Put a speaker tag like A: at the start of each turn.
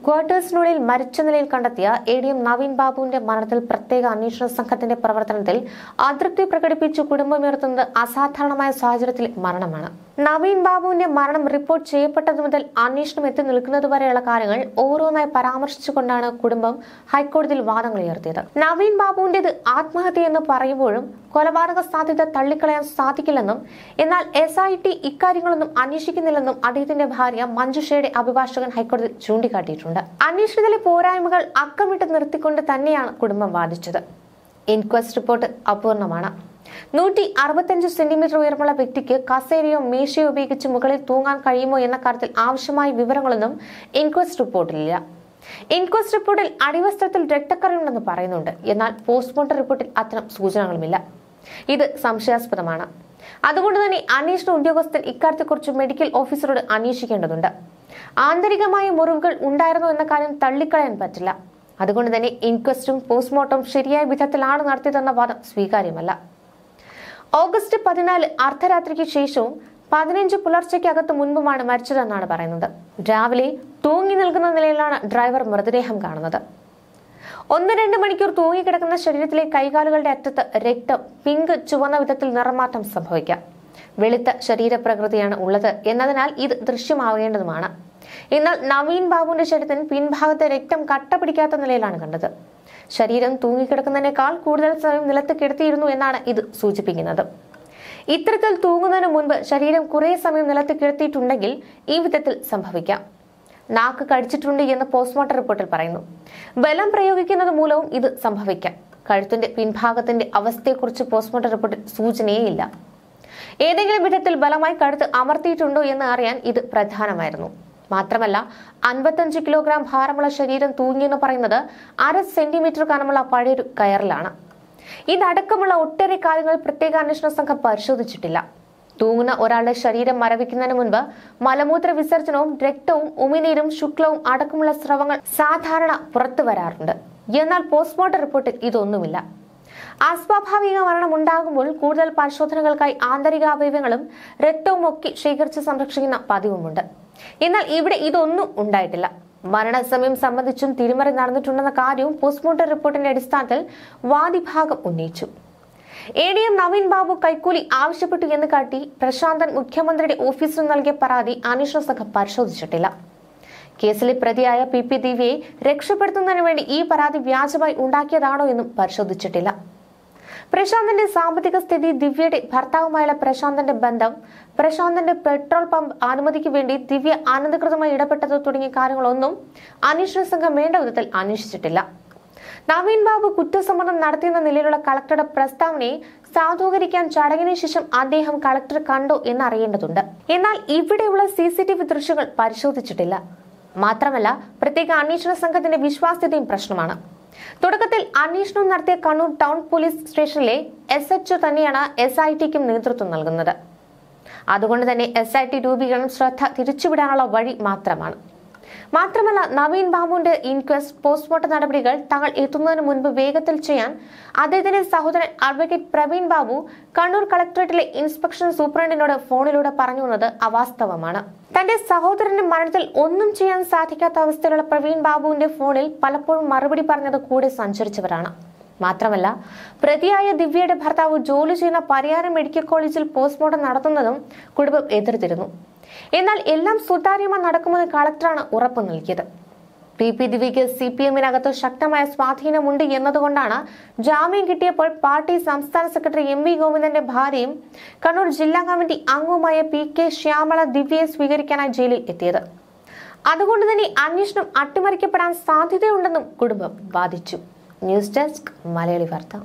A: ക്വാർട്ടേഴ്സിനുള്ളിൽ മരിച്ച നിലയിൽ കണ്ടെത്തിയ എ ഡി എം നവീൻ ബാബുവിന്റെ മരണത്തിൽ പ്രത്യേക അന്വേഷണ സംഘത്തിന്റെ പ്രവർത്തനത്തിൽ അതൃപ്തി പ്രകടിപ്പിച്ച് കുടുംബമുയർത്തുന്നത് അസാധാരണമായ സാഹചര്യത്തിൽ മരണമാണ്. നവീൻ ബാബുവിന്റെ മരണം റിപ്പോർട്ട് ചെയ്യപ്പെട്ടത് മുതൽ അന്വേഷണം എത്തി നിൽക്കുന്നതുവരെയുള്ള കാര്യങ്ങൾ ഓരോന്നായി പരാമർശിച്ചുകൊണ്ടാണ് കുടുംബം ഹൈക്കോടതിയിൽ വാദങ്ങൾ ഉയർത്തിയത്. നവീൻ ബാബുവിന്റേത് ആത്മഹത്യ എന്ന് പറയുമ്പോഴും കൊലപാതക സാധ്യത തള്ളിക്കളയാൻ സാധിക്കില്ലെന്നും എന്നാൽ എസ് ഐ ടി ഇക്കാര്യങ്ങളൊന്നും അന്വേഷിക്കുന്നില്ലെന്നും അദ്ദേഹത്തിന്റെ ഭാര്യ മഞ്ജുഷയുടെ അഭിഭാഷകൻ ഹൈക്കോടതി ചൂണ്ടിക്കാട്ടിയിട്ടുണ്ട്. അന്വേഷണത്തിലെ പോരായ്മകൾ അക്കമിട്ട് നിർത്തിക്കൊണ്ട് തന്നെയാണ് കുടുംബം വാദിച്ചത്. Inquest report അപൂർണമാണ്. നൂറ്റി അറുപത്തഞ്ച് സെന്റിമീറ്റർ ഉയരമുള്ള വ്യക്തിക്ക് കസേരയോ മേശയോ ഉപയോഗിച്ച് മുകളിൽ തൂങ്ങാൻ കഴിയുമോ എന്ന കാര്യത്തിൽ ആവശ്യമായ വിവരങ്ങളൊന്നും ഇൻക്വസ്റ്റ് റിപ്പോർട്ടിലില്ല. ഇൻക്വസ്റ്റ് റിപ്പോർട്ടിൽ അടിവസ്ത്രത്തിൽ രക്തക്കറിയുണ്ടെന്ന് പറയുന്നുണ്ട്. എന്നാൽ പോസ്റ്റ്മോർട്ടം റിപ്പോർട്ടിൽ അത്തരം സൂചനകളുമില്ല. ഇത് സംശയാസ്പദമാണ്. അതുകൊണ്ട് തന്നെ അന്വേഷണ ഉദ്യോഗസ്ഥൻ ഇക്കാര്യത്തെക്കുറിച്ച് മെഡിക്കൽ ഓഫീസറോട് അന്വേഷിക്കേണ്ടതുണ്ട്. ആന്തരികമായ മുറിവുകൾ ഉണ്ടായിരുന്നു എന്ന കാര്യം തള്ളിക്കളയാൻ പറ്റില്ല. അതുകൊണ്ട് തന്നെ ഇൻക്വസ്റ്റും പോസ്റ്റ്മോർട്ടം ശരിയായ വിധത്തിലാണ് നടത്തിയതെന്ന വാദം സ്വീകാര്യമല്ല. ഓഗസ്റ്റ് പതിനാല് അർദ്ധരാത്രിക്ക് ശേഷവും പതിനഞ്ച് പുലർച്ചയ്ക്കകത്ത് മുൻപുമാണ് മരിച്ചതെന്നാണ് പറയുന്നത്. രാവിലെ തൂങ്ങി നിൽക്കുന്ന നിലയിലാണ് ഡ്രൈവർ മൃതദേഹം കാണുന്നത്. ഒന്ന് രണ്ട് മണിക്കൂർ തൂങ്ങിക്കിടക്കുന്ന ശരീരത്തിലെ കൈകാലുകളുടെ അറ്റത്ത് രക്തം പിങ്ക് ചുവന്ന വിധത്തിൽ നിറമാറ്റം സംഭവിക്കാം. വെളുത്ത ശരീരപ്രകൃതിയാണ് ഉള്ളത് എന്നതിനാൽ ഇത് ദൃശ്യമാവേണ്ടതുമാണ്. എന്നാൽ നവീൻ ബാബുവിന്റെ ശരീരത്തിന് പിൻഭാഗത്തെ രക്തം കട്ട പിടിക്കാത്ത നിലയിലാണ് കണ്ടത്. ശരീരം തൂങ്ങിക്കിടക്കുന്നതിനേക്കാൾ കൂടുതൽ സമയം നിലത്ത് കിടത്തിയിരുന്നു എന്നാണ് ഇത് സൂചിപ്പിക്കുന്നത്. ഇത്തരത്തിൽ തൂങ്ങുന്നതിന് മുൻപ് ശരീരം കുറേ സമയം നിലത്ത് കിടത്തിയിട്ടുണ്ടെങ്കിൽ ഈ വിധത്തിൽ സംഭവിക്കാം. നാക്ക് കടിച്ചിട്ടുണ്ട് എന്ന് പോസ്റ്റ്മോർട്ടം റിപ്പോർട്ടിൽ പറയുന്നു. ബലം പ്രയോഗിക്കുന്നത് മൂലവും ഇത് സംഭവിക്കാം. കഴുത്തിന്റെ പിൻഭാഗത്തിന്റെ അവസ്ഥയെക്കുറിച്ച് പോസ്റ്റ്മോർട്ടം റിപ്പോർട്ടിൽ സൂചനയേ ഇല്ല. ഏതെങ്കിലും വിധത്തിൽ ബലമായി കഴുത്ത് അമർത്തിയിട്ടുണ്ടോ എന്ന് അറിയാൻ ഇത് പ്രധാനമായിരുന്നു. മാത്രമല്ല അൻപത്തഞ്ച് കിലോഗ്രാം ഭാരമുള്ള ശരീരം തൂങ്ങിയെന്ന് പറയുന്നത് അര സെന്റിമീറ്റർ കനമുള്ള പഴയൊരു കയറിലാണ്. ഇതടക്കമുള്ള ഒട്ടേറെ കാര്യങ്ങൾ പ്രത്യേക അന്വേഷണ സംഘം പരിശോധിച്ചിട്ടില്ല. തൂങ്ങുന്ന ഒരാളുടെ ശരീരം മരവിക്കുന്നതിന് മുൻപ് മലമൂത്ര വിസർജനവും രക്തവും ഉമിനീരും ശുക്ലവും അടക്കമുള്ള സ്രവങ്ങൾ സാധാരണ പുറത്തു വരാറുണ്ട്. എന്നാൽ പോസ്റ്റ്മോർട്ടം റിപ്പോർട്ടിൽ ഇതൊന്നുമില്ല. അസ്വാഭാവിക മരണം ഉണ്ടാകുമ്പോൾ കൂടുതൽ പരിശോധനകൾക്കായി ആന്തരിക അവയവങ്ങളും രക്തവും ഒക്കെ ശേഖരിച്ച് സംരക്ഷിക്കുന്ന പതിവുമുണ്ട്. എന്നാൽ ഇവിടെ ഇതൊന്നും ഉണ്ടായിട്ടില്ല. മരണസമയം സംബന്ധിച്ചും തിരിമറി നടന്നിട്ടുണ്ടെന്ന കാര്യവും പോസ്റ്റ്മോർട്ടം റിപ്പോർട്ടിന്റെ അടിസ്ഥാനത്തിൽ വാദിഭാഗം ഉന്നയിച്ചു. A D M Naveen Babu കൈക്കൂലി ആവശ്യപ്പെട്ടു എന്ന് കാട്ടി പ്രശാന്തൻ മുഖ്യമന്ത്രിയുടെ ഓഫീസിൽ നൽകിയ പരാതി അന്വേഷണ സംഘം പരിശോധിച്ചിട്ടില്ല. കേസിലെ പ്രതിയായ പി പി ദിവ്യയെ രക്ഷപ്പെടുത്തുന്നതിന് വേണ്ടി ഈ പരാതി വ്യാജമായി ഉണ്ടാക്കിയതാണോ എന്നും പരിശോധിച്ചിട്ടില്ല. പ്രശാന്തന്റെ സാമ്പത്തിക സ്ഥിതി ദിവ്യയുടെ ഭർത്താവുമായുള്ള പ്രശാന്തിന്റെ ബന്ധം. പ്രശാന്തിന്റെ പെട്രോൾ പമ്പ് അനുമതിക്ക് വേണ്ടി ദിവ്യ അനധികൃതമായി ഇടപെട്ടത് തുടങ്ങിയ കാര്യങ്ങളൊന്നും അന്വേഷണ സംഘം വേണ്ട വിധത്തിൽ അന്വേഷിച്ചിട്ടില്ല. നവീൻ ബാബു കുറ്റസമ്മതം നടത്തിയെന്ന നിലയിലുള്ള കളക്ടറുടെ പ്രസ്താവനയെ സാധൂകരിക്കാൻ ചടങ്ങിന് ശേഷം അദ്ദേഹം കളക്ടർ കണ്ടോ എന്നറിയേണ്ടതുണ്ട്. എന്നാൽ ഇവിടെയുള്ള സി സി ടി വി ദൃശ്യങ്ങൾ പരിശോധിച്ചിട്ടില്ല. മാത്രമല്ല പ്രത്യേക അന്വേഷണ സംഘത്തിന്റെ വിശ്വാസ്യതയും പ്രശ്നമാണ്. തുടക്കത്തിൽ അന്വേഷണം നടത്തിയ കണ്ണൂർ ടൗൺ പോലീസ് സ്റ്റേഷനിലെ എസ് എച്ച് തന്നെയാണ് എസ് ഐ ടിക്കും നേതൃത്വം നൽകുന്നത്. അതുകൊണ്ട് തന്നെ എസ് ഐ ടി രൂപീകരണം ശ്രദ്ധ തിരിച്ചുവിടാനുള്ള വഴി മാത്രമാണ്. മാത്രമല്ല നവീൻ ബാബുവിന്റെ ഇൻക്വസ്റ്റ് പോസ്റ്റ്മോർട്ടം നടപടികൾ തങ്ങൾ എത്തുന്നതിന് മുൻപ് വേഗത്തിൽ ചെയ്യാൻ അദ്ദേഹത്തിന്റെ സഹോദരൻ അഡ്വക്കേറ്റ് പ്രവീൺ ബാബു കണ്ണൂർ കളക്ടറേറ്റിലെ ഇൻസ്പെക്ഷൻ സൂപ്രണ്ടിനോട് ഫോണിലൂടെ പറഞ്ഞു എന്നത് അവാസ്തവമാണ്. തന്റെ സഹോദരന്റെ മരണത്തിൽ ഒന്നും ചെയ്യാൻ സാധിക്കാത്ത അവസ്ഥയിലുള്ള പ്രവീൺ ബാബുവിന്റെ ഫോണിൽ പലപ്പോഴും മറുപടി പറഞ്ഞത് കൂടെ സഞ്ചരിച്ചവരാണ്. മാത്രമല്ല പ്രതിയായ ദിവ്യയുടെ ഭർത്താവ് ജോലി ചെയ്യുന്ന പരിയാരം മെഡിക്കൽ കോളേജിൽ പോസ്റ്റ്മോർട്ടം നടത്തുന്നതും കുടുംബം എതിർത്തിരുന്നു. എന്നാൽ എല്ലാം സുതാര്യമായി നടക്കുമെന്ന് കളക്ടറാണ് ഉറപ്പ് നൽകിയത്. പി പി ദിവിക്ക് സി പി എമ്മിനകത്ത് ശക്തമായ സ്വാധീനമുണ്ട് എന്നതുകൊണ്ടാണ് ജാമ്യം കിട്ടിയപ്പോൾ പാർട്ടി സംസ്ഥാന സെക്രട്ടറി എം വി ഗോവിന്ദന്റെ ഭാര്യയും കണ്ണൂർ ജില്ലാ കമ്മിറ്റി അംഗവുമായ പി കെ ശ്യാമള ദിവ്യയെ സ്വീകരിക്കാനായി ജയിലിൽ എത്തിയത്. അതുകൊണ്ട് തന്നെ അന്വേഷണം അട്ടിമറിക്കപ്പെടാൻ സാധ്യതയുണ്ടെന്നും കുടുംബം വാദിച്ചു. ന്യൂസ് ഡെസ്ക് മലയാളി വാർത്ത.